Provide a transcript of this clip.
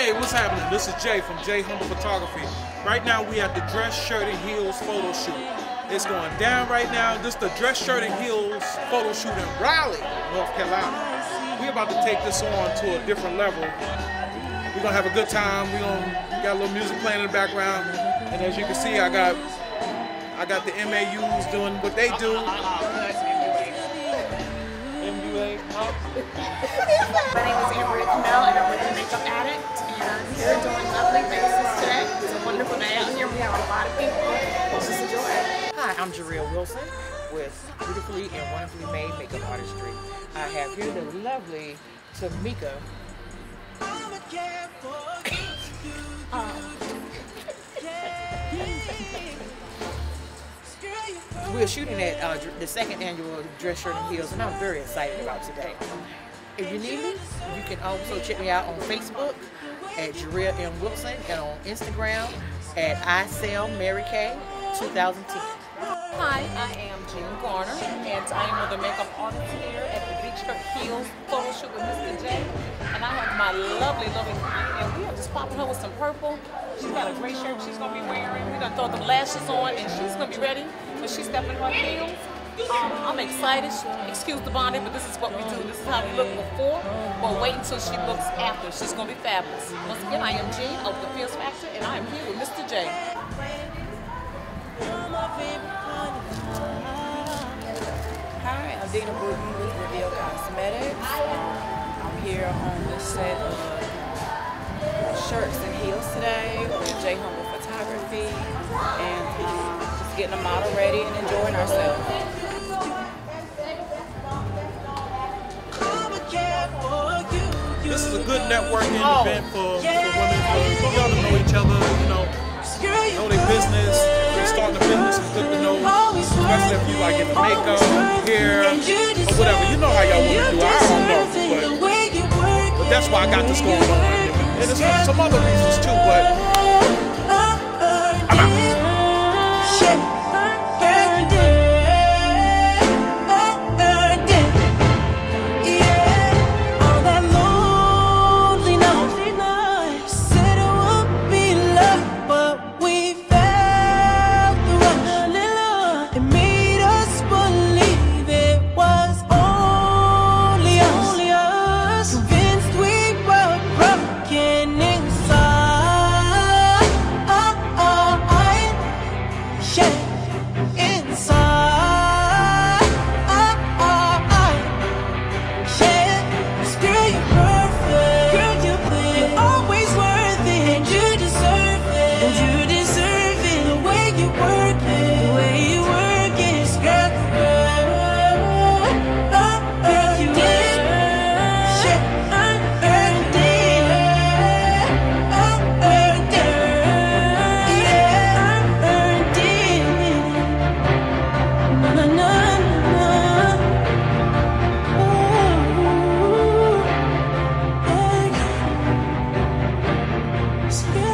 Hey, what's happening? This is Jay from Jay Humble Photography. Right now we have the dress shirt and heels photo shoot. It's going down right now. This is the dress shirt and heels photo shoot in Raleigh, North Carolina. We're about to take this on to a different level. We're gonna have a good time. We're gonna got a little music playing in the background. And as you can see, I got I got the MAUs doing what they do. MUA. doing lovely today. It's a wonderful day out here. We have a lot of people. Let's just enjoy it. Hi, I'm Jarrell Wilson with Beautifully and Wonderfully Made Makeup Artistry. I have here the lovely Tamika. We're shooting at uh, the second annual Dress Shirt and Heels, and I'm very excited about today. If you need me, you can also check me out on Facebook at Jarrell M. Wilson and on Instagram at I Sell Mary Kay 2010. Hi, I am Jean Garner, and I am the makeup artist here at the Beach Skirt Heels photo shoot with Mr. J. And I have my lovely, lovely client, and we are just popping her with some purple. She's got a gray shirt she's gonna be wearing. We're gonna throw the lashes on, and she's gonna be ready when she's stepping in her heels. Um, Excited. Excuse the bonnet, but this is what we do. This is how we look before, but wait until she looks after. She's gonna be fabulous. Once again, I am Jean of the Fierce Factor, and I am here with Mr. J. Hi, I'm Dina Bruton with Reveal Cosmetics. I'm here on the set of shirts and heels today with J Humble Photography and um, just getting the model ready and enjoying ourselves. Is a good networking event for, for women, for y'all to know each other, you know, know their business. If starting a business is good to know, especially if you like get the makeup, hair, or whatever. You know how y'all women do. I don't know, but, but that's why I got this going on. And there's some other reasons too, but Christmas.